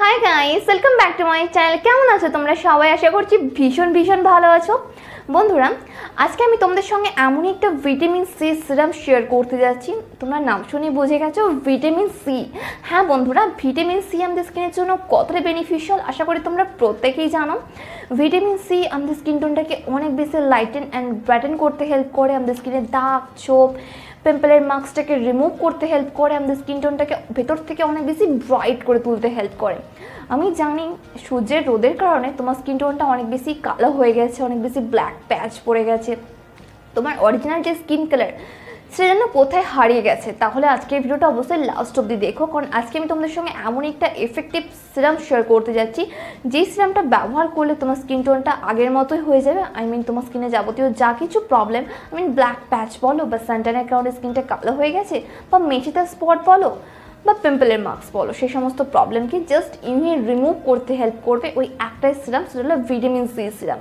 Hi guys welcome back to my channel কেমন আছো তোমরা? সবাই আশা করছি ভীষণ ভীষণ ভালো আছো। বন্ধুরা, আজকে আমি তোমাদের সঙ্গে এমন একটা ভিটামিন সি সিরাম শেয়ার করতে যাচ্ছি। তোমরা নাম শুনে বুঝে গেছো ভিটামিন সি হ্যাঁ বন্ধুরা ভিটামিন সি আমাদের স্কিনের জন্য কতটা বেনিফিশিয়াল আশা করি তোমরা প্রত্যেকেই জানো। ভিটামিন সি আমাদের স্কিন টোনটাকে অনেক বেশি লাইটেন অ্যান্ড ব্রাইটেন করতে হেল্প করে আমাদের স্কিনের দাগ, ছোপ পিম্পলের মাস্কটাকে রিমুভ করতে হেল্প করে আমাদের স্কিন টোনটাকে ভেতর থেকে অনেক বেশি ব্রাইট করে তুলতে হেল্প করে। আমি জানি সূর্যের রোদের কারণে তোমার স্কিন টোনটা অনেক বেশি কালো হয়ে গেছে, অনেক বেশি ব্ল্যাক প্যাচ পড়ে গেছে। তোমার অরিজিনাল যে স্কিন কালার সে যেন কোথায় হারিয়ে গেছে। তাহলে আজকের ভিডিওটা অবশ্যই লাস্ট অব্দি দেখো। কারণ আজকে আমি তোমাদের সঙ্গে এমন একটা এফেক্টিভ সিরাম শেয়ার করতে যাচ্ছি যেই সিরামটা ব্যবহার করলে তোমার স্কিন টোনটা আগের মতোই হয়ে যাবে। আই মিন তোমার স্কিনে যাবতীয় যা কিছু problem I mean black patch বলো বা স্যান্টানের কারণে স্কিনটা কালো হয়ে গেছে, বা মেচিতা স্পট বলো বা পিম্পলের মার্কস বলো, সেই সমস্ত প্রবলেমকে জাস্ট ইমিডিয়েট রিমুভ করতে হেল্প করবে ওই একটাই সিরাম সেটা হলো ভিটামিন সি সিরাম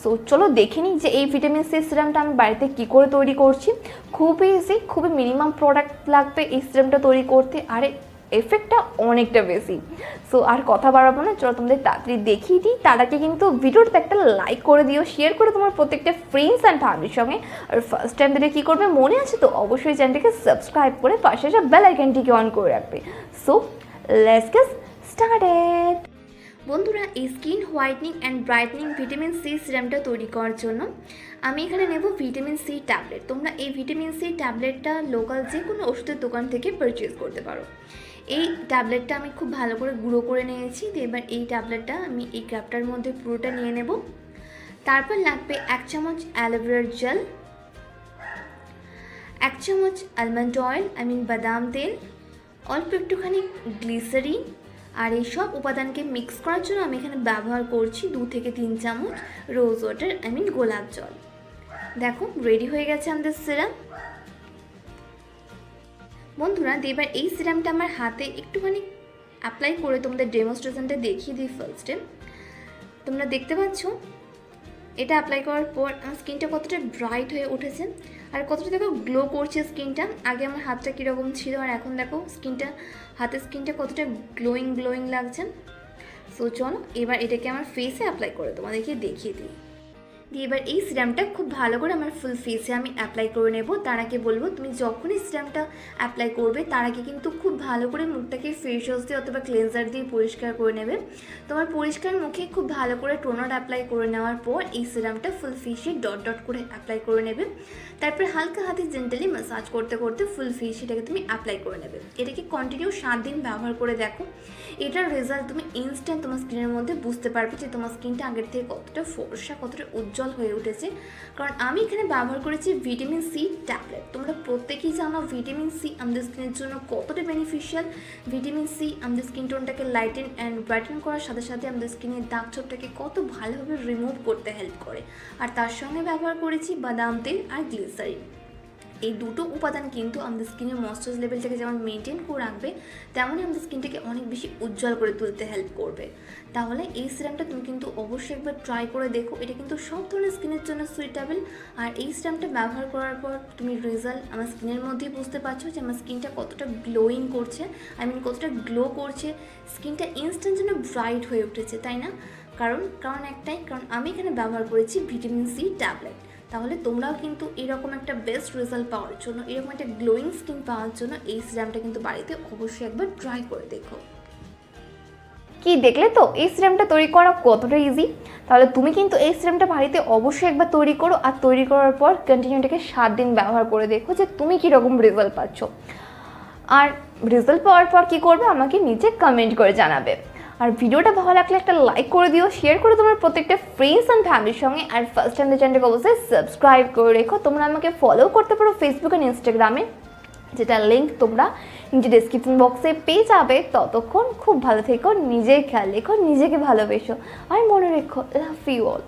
সো চলো দেখে নিই যে এই ভিটামিন সি সিরামটা আমি বাড়িতে কী করে তৈরি করছি। খুবই ইজি খুবই মিনিমাম প্রোডাক্ট লাগবে এই সিরামটা তৈরি করতে, আর এফেক্টটা অনেকটা বেশি। সো আর কথা বাড়াবো না, চলো তোমাদের তাড়াতাড়ি দেখিয়ে দিই। তার আগে কিন্তু ভিডিওটাতে একটা লাইক করে দিও শেয়ার করে তোমার প্রত্যেকটা ফ্রেন্ডস অ্যান্ড ফ্যামিলির সঙ্গে। আর ফার্স্ট টাইম দিলে কী করবে, মনে আছে তো? অবশ্যই চ্যানেলটিকে সাবস্ক্রাইব করে পাশে বেল আইকনটিকে অন করে রাখবে। সো লেটস গেট স্টার্টেড বন্ধুরা, এই skin whitening and brightening vitamin C সিরামটা তৈরি করার জন্য আমি এখানে নেব ভিটামিন সি ট্যাবলেট। তোমরা এই ভিটামিন সি ট্যাবলেটটা লোকাল যে কোনো ওষুধের দোকান থেকে পারচেজ করতে পারো। এই ট্যাবলেটটা আমি খুব ভালো করে গুঁড়ো করে নিয়েছি, তো এবার এই ট্যাবলেটটা আমি এই ক্যাপটার মধ্যে পুরোটা নিয়ে নেব। তারপর লাগবে এক চামচ অ্যালোভেরার জেল এক চামচ আলমন্ড অয়েল আই মিন বাদাম তেল, অল্প একটুখানি গ্লিসারিন আর এই সব উপাদানকে মিক্স করার জন্য আমি এখানে ব্যবহার করছি দু থেকে তিন চামচ রোজ ওয়াটার আই মিন গোলাপ জল। দেখো রেডি হয়ে গেছে আমাদের সিরাম বন্ধুরা এবার এই সিরামটা আমার হাতে একটুখানি অ্যাপ্লাই করে তোমাদের ডেমনস্ট্রেশনটা দেখিয়ে দিই ফার্স্টে তোমরা দেখতে পাচ্ছ এটা অ্যাপ্লাই করার পর স্কিনটা কতটা ব্রাইট হয়ে উঠেছে আর কতটা দেখো গ্লো করছে স্কিনটা আগে আমার হাতটা কীরকম ছিল আর এখন দেখো স্কিনটা হাতের স্কিনটা কতটা গ্লোয়িং গ্লোয়িং লাগছে। সো চলো, এবার এটাকে আমার ফেসে অ্যাপ্লাই করে তোমাদেরকে দেখিয়ে দিই। দিয়ে এবার এই সিরামটা খুব ভালো করে আমার ফুল ফেসে আমি অ্যাপ্লাই করে নেব। তার আগে বলব, তুমি যখনই সিরামটা অ্যাপ্লাই করবে, তার আগে কিন্তু খুব ভালো করে মুখটাকে ফেস ওয়াশ দিয়ে অথবা ক্লেন্সার দিয়ে পরিষ্কার করে নেবে। তোমার পরিষ্কার মুখে খুব ভালো করে টোনার অ্যাপ্লাই করে নেওয়ার পর এই সিরামটা ফুল ফেসে ডট ডট করে অ্যাপ্লাই করে নেবে। তারপর হালকা হাতে জেন্টালি ম্যাসাজ করতে করতে ফুল ফেস এটাকে তুমি অ্যাপ্লাই করে নেবে। এটাকে কন্টিনিউ সাত দিন ব্যবহার করে দেখো। এটার রেজাল্ট তুমি ইনস্ট্যান্ট তোমার স্কিনের মধ্যে বুঝতে পারবে যে তোমার স্কিনটা আগের থেকে কতটা ফর্সা, কতটা উজ্জ্বল হয়ে উঠেছে। কারণ আমি এখানে ব্যবহার করেছি ভিটামিন সি ট্যাবলেট তোমরা প্রত্যেকেই জানো ভিটামিন সি আমাদের স্কিনের জন্য কতটা বেনিফিশিয়াল ভিটামিন সি আমাদের স্কিন টোনটাকে লাইটেন অ্যান্ড ব্রাইটেন করার সাথে সাথে আমাদের স্কিনের দাগ ছোপটাকে কত ভালোভাবে রিমুভ করতে হেল্প করে। আর তার সঙ্গে ব্যবহার করেছি বাদাম তেল আর গ্লিসারিন এই দুটো উপাদান কিন্তু আমাদের স্কিনের ময়শ্চারাইজ লেভেলটাকে যেমন মেনটেন করে রাখবে, তেমনই আমাদের স্কিনটাকে অনেক বেশি উজ্জ্বল করে তুলতে হেল্প করবে। তাহলে এই সিরামটা তুমি কিন্তু অবশ্যই একবার ট্রাই করে দেখো। এটা কিন্তু সব ধরনের স্কিনের জন্য সুইটেবল আর এই সিরামটা ব্যবহার করার পর তুমি রেজাল্ট আমার স্কিনের মধ্যেই বুঝতে পারছ যে আমার স্কিনটা কতটা গ্লোয়িং করছে। আই মিন কতটা গ্লো করছে। স্কিনটা ইনস্ট্যান্ট যেন ব্রাইট হয়ে উঠেছে, তাই না? কারণ কারণ একটাই, কারণ আমি এখানে ব্যবহার করেছি ভিটামিন সি ট্যাবলেট তাহলে তোমরাও কিন্তু এরকম একটা বেস্ট রেজাল্ট পাওয়ার জন্য, এরকম একটা গ্লোয়িং স্কিন পাওয়ার জন্য এই সিরামটা কিন্তু বাড়িতে অবশ্যই একবার ট্রাই করে দেখো। কি দেখলে তো? এই সিরামটা তৈরি করা কতটা ইজি তাহলে তুমি কিন্তু এই সিরামটা বাড়িতে অবশ্যই একবার তৈরি করো আর তৈরি করার পর কন্টিনিউটাকে সাত দিন ব্যবহার করে দেখো যে তুমি কীরকম রেজাল্ট পাচ্ছ। আর রেজাল্ট পাওয়ার পর কী করবে? আমাকে নিচে কমেন্ট করে জানাবে। আর ভিডিওটা ভালো লাগলে একটা লাইক করে দিও শেয়ার করে তোমার প্রত্যেকটা ফ্রেন্ডস অ্যান্ড ফ্যামিলির সঙ্গে, আর ফার্স্ট টাইম চ্যানেলটাকে অবশ্যই সাবস্ক্রাইব করে রেখো। তোমরা আমাকে ফলো করতে পারো ফেসবুক অ্যান্ড ইনস্টাগ্রামে যেটা লিঙ্ক তোমরা নিজের ডিসক্রিপশন বক্সে পেয়ে যাবে। ততক্ষণ খুব ভালো থেকো নিজেই খেয়াল রেখো, নিজেকে ভালোবেসো। আর মনে রেখো লাভ ইউ অল